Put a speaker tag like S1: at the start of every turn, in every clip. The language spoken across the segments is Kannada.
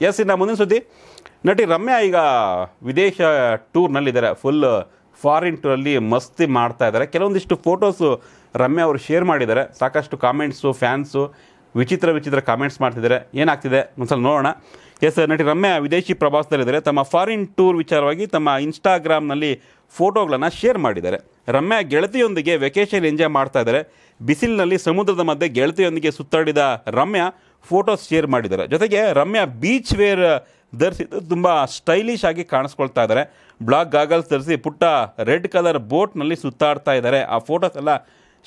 S1: ಎಸ್ ಇನ್ನು ಮುಂದಿನ ಸುದ್ದಿ. ನಟಿ ರಮ್ಯಾ ಈಗ ವಿದೇಶ ಟೂರ್ನಲ್ಲಿದ್ದಾರೆ. ಫುಲ್ ಫಾರಿನ್ ಟೂರಲ್ಲಿ ಮಸ್ತಿ ಮಾಡ್ತಾ ಇದ್ದಾರೆ. ಕೆಲವೊಂದಿಷ್ಟು ಫೋಟೋಸು ರಮ್ಯಾ ಅವರು ಶೇರ್ ಮಾಡಿದ್ದಾರೆ. ಸಾಕಷ್ಟು ಕಾಮೆಂಟ್ಸು ಫ್ಯಾನ್ಸು ವಿಚಿತ್ರ ವಿಚಿತ್ರ ಕಾಮೆಂಟ್ಸ್ ಮಾಡ್ತಿದ್ದಾರೆ. ಏನಾಗ್ತಿದೆ? ಒಂದ್ಸಲ ನೋಡೋಣ. ಎಸ್, ನಟಿ ರಮ್ಯಾ ವಿದೇಶಿ ಪ್ರವಾಸದಲ್ಲಿದ್ದಾರೆ. ತಮ್ಮ ಫಾರಿನ್ ಟೂರ್ ವಿಚಾರವಾಗಿ ತಮ್ಮ ಇನ್ಸ್ಟಾಗ್ರಾಮ್ನಲ್ಲಿ ಫೋಟೋಗಳನ್ನು ಶೇರ್ ಮಾಡಿದ್ದಾರೆ. ರಮ್ಯಾ ಗೆಳತಿಯೊಂದಿಗೆ ವೆಕೇಷನ್ ಎಂಜಾಯ್ ಮಾಡ್ತಾ ಇದ್ದಾರೆ. ಬಿಸಿಲಿನಲ್ಲಿ ಸಮುದ್ರದ ಮಧ್ಯೆ ಗೆಳತಿಯೊಂದಿಗೆ ಸುತ್ತಾಡಿದ ರಮ್ಯಾ ಫೋಟೋಸ್ ಶೇರ್ ಮಾಡಿದ್ದಾರೆ. ಜೊತೆಗೆ ರಮ್ಯಾ ಬೀಚ್ ವೇರ್ ಧರಿಸಿದ್ದು ತುಂಬ ಸ್ಟೈಲಿಶ್ ಆಗಿ ಕಾಣಿಸ್ಕೊಳ್ತಾ ಇದ್ದಾರೆ. ಬ್ಲಾಕ್ ಗಾಗಲ್ಸ್ ಧರಿಸಿ ಪುಟ್ಟ ರೆಡ್ ಕಲರ್ ಬೋಟ್ನಲ್ಲಿ ಸುತ್ತಾಡ್ತಾ ಇದ್ದಾರೆ. ಆ ಫೋಟೋಸ್ ಎಲ್ಲ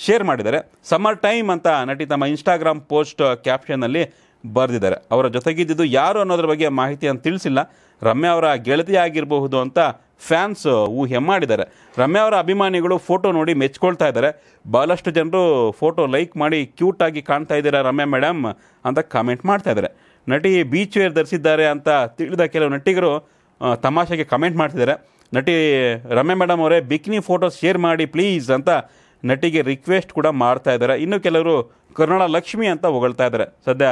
S1: ಶೇರ್ ಮಾಡಿದ್ದಾರೆ. ಸಮ್ಮರ್ ಟೈಮ್ ಅಂತ ನಟಿ ತಮ್ಮ ಇನ್ಸ್ಟಾಗ್ರಾಮ್ ಪೋಸ್ಟ್ ಕ್ಯಾಪ್ಷನ್ನಲ್ಲಿ ಬರೆದಿದ್ದಾರೆ. ಅವರ ಜೊತೆಗಿದ್ದು ಯಾರು ಅನ್ನೋದ್ರ ಬಗ್ಗೆ ಮಾಹಿತಿಯನ್ನು ತಿಳಿಸಿಲ್ಲ. ರಮ್ಯಾ ಅವರ ಗೆಳತಿ ಆಗಿರಬಹುದು ಅಂತ ಫ್ಯಾನ್ಸ್ ಊಹೆ ಮಾಡಿದ್ದಾರೆ. ರಮ್ಯಾ ಅವರ ಅಭಿಮಾನಿಗಳು ಫೋಟೋ ನೋಡಿ ಮೆಚ್ಕೊಳ್ತಾ ಇದ್ದಾರೆ. ಭಾಳಷ್ಟು ಜನರು ಫೋಟೋ ಲೈಕ್ ಮಾಡಿ ಕ್ಯೂಟಾಗಿ ಕಾಣ್ತಾ ಇದ್ದೀರಾ ರಮ್ಯಾ ಮೇಡಮ್ ಅಂತ ಕಾಮೆಂಟ್ ಮಾಡ್ತಾ ಇದ್ದಾರೆ. ನಟಿ ಬೀಚ್ ವೇರ್ ಧರಿಸಿದ್ದಾರೆ ಅಂತ ತಿಳಿದ ಕೆಲವು ನಟಿಗರು ತಮಾಷೆಗೆ ಕಮೆಂಟ್ ಮಾಡ್ತಿದ್ದಾರೆ. ನಟಿ ರಮ್ಯಾ ಮೇಡಮ್ ಅವರೇ, ಬಿಕ್ನಿ ಫೋಟೋ ಶೇರ್ ಮಾಡಿ ಪ್ಲೀಸ್ ಅಂತ ನಟಿಗೆ ರಿಕ್ವೆಸ್ಟ್ ಕೂಡ ಮಾಡ್ತಾ ಇದ್ದಾರೆ. ಇನ್ನು ಕೆಲವರು, ಕರುಣಾಳ ಲಕ್ಷ್ಮಿ ಅಂತ ಹೊಗಳ್ತಾ ಇದ್ದಾರೆ. ಸದ್ಯ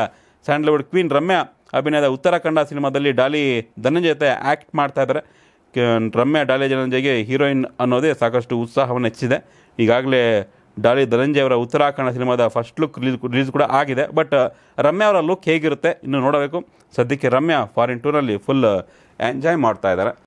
S1: ಸ್ಯಾಂಡಲ್ವುಡ್ ಕ್ವೀನ್ ರಮ್ಯಾ ಅಭಿನಯದ ಉತ್ತರಾಖಂಡ ಸಿನಿಮಾದಲ್ಲಿ ಡಾಲಿ ಧನಂಜಯತೆ ಆ್ಯಕ್ಟ್ ಮಾಡ್ತಾ ಇದ್ದಾರೆ. ರಮ್ಯಾ ಡಾಲಿ ಧನಂಜಯ್ಗೆ ಹೀರೋಯಿನ್ ಅನ್ನೋದೇ ಸಾಕಷ್ಟು ಉತ್ಸಾಹವನ್ನು ಹೆಚ್ಚಿದೆ. ಈಗಾಗಲೇ ಡಾಲಿ ಧನಂಜಯ ಅವರ ಉತ್ತರಾಖಂಡ ಸಿನಿಮಾದ ಫಸ್ಟ್ ಲುಕ್ ರಿಲೀಸ್ ರಿಲೀಸ್ ಕೂಡ ಆಗಿದೆ. ಬಟ್ ರಮ್ಯಾ ಅವರ ಲುಕ್ ಹೇಗಿರುತ್ತೆ ಇನ್ನು ನೋಡಬೇಕು. ಸದ್ಯಕ್ಕೆ ರಮ್ಯಾ ಫಾರಿನ್ ಟೂರಲ್ಲಿ ಫುಲ್ ಎಂಜಾಯ್ ಮಾಡ್ತಾ ಇದ್ದಾರೆ.